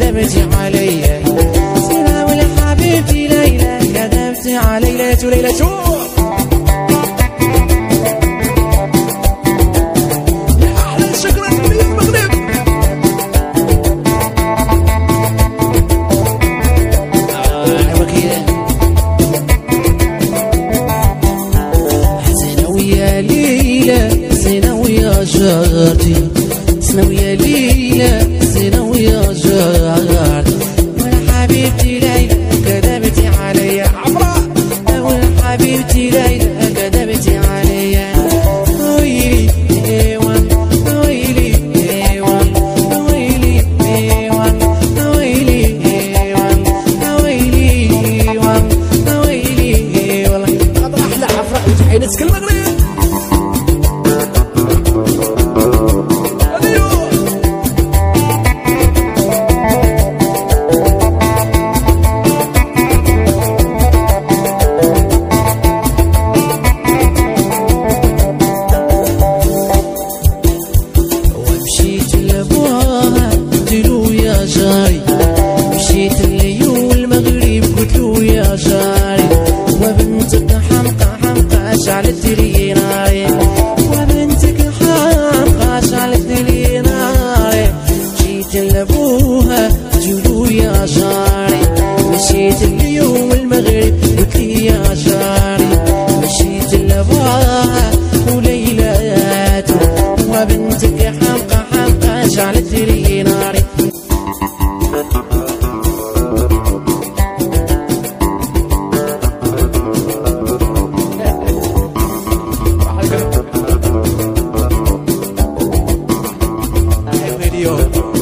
كذبتي علي. سلام لحبيبتي ليلى. كذبتي علي. ليلة ليلة آه، ليلى سنوية شغرتي غاش على الدرينا وبنتك حرام غاش على الدرينا جيت لابوها جلو يا شاري مشيت اليوم المغرب بكري يا شاري مشيت لابوها وليلاتو وبنتك حمقى حمقى شعلت لي ناري. Dios.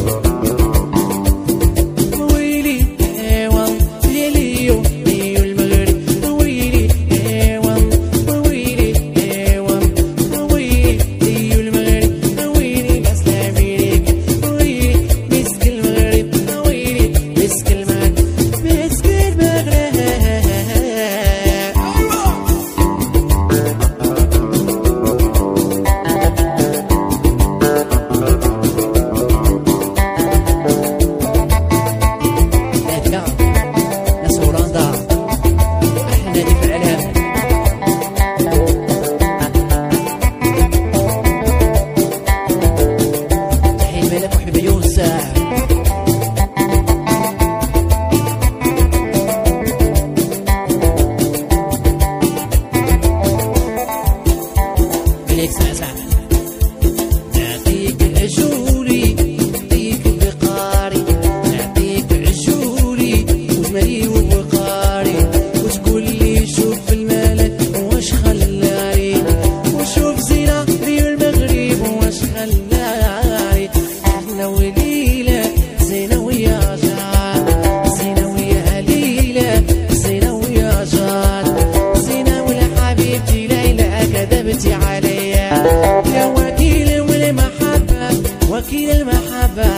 وكيل المحبة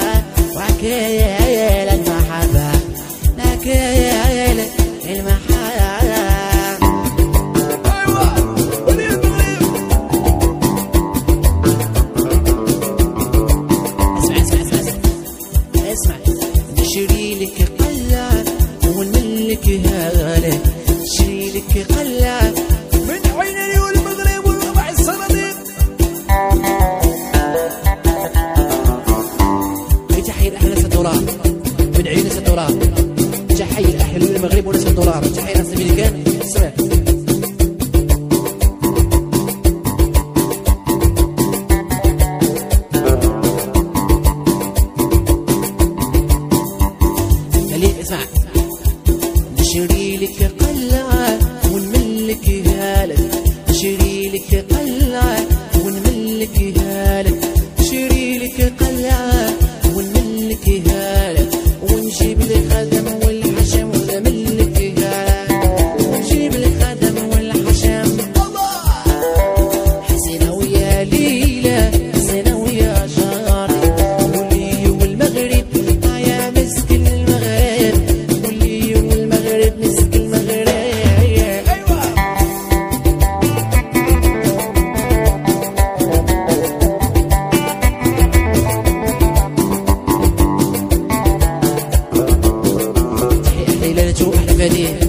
وعكاية que tá beni